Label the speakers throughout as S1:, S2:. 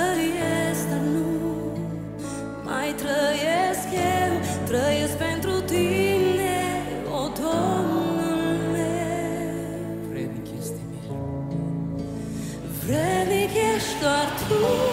S1: trăiesc, dar nu mai trăiesc eu, trăiesc pentru tine, o, Domnule.
S2: Vrednic este mie.
S1: Vrednic ești doar tu.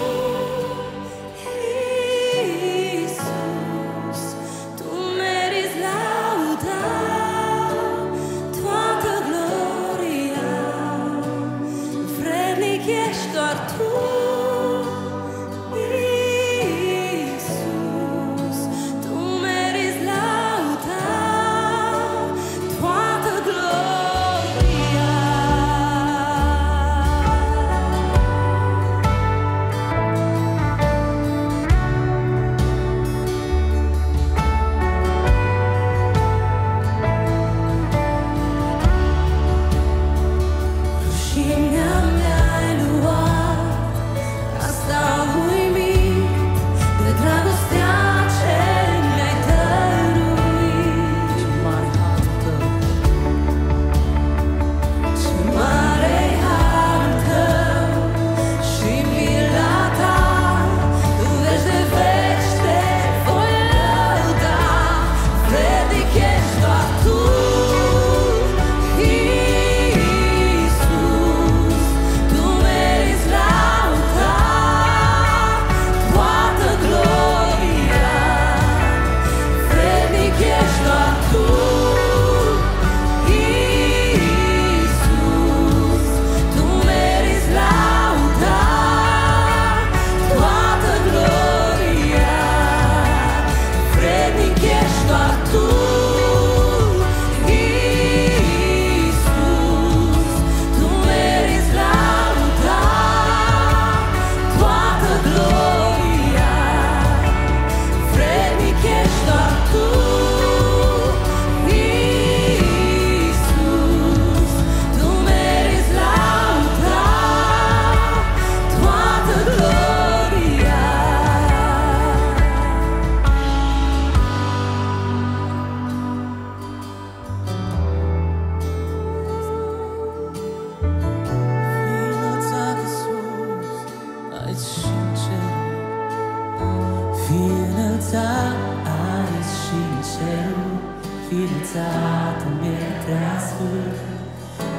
S1: înființat mi-e te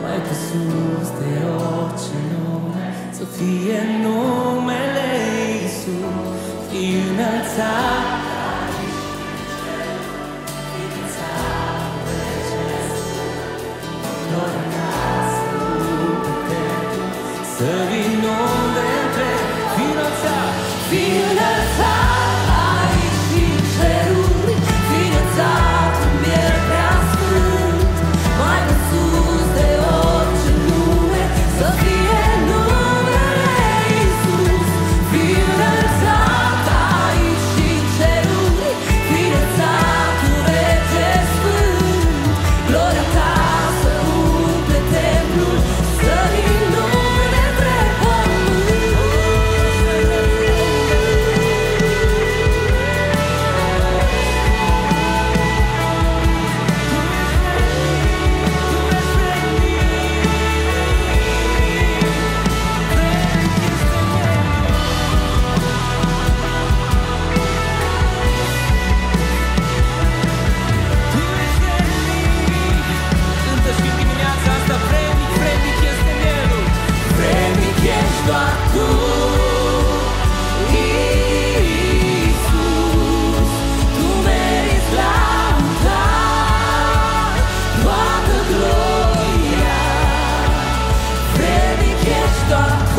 S2: Mai pe sus de orice nume Să fie numele Iisus. Fii înălțat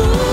S2: Oh.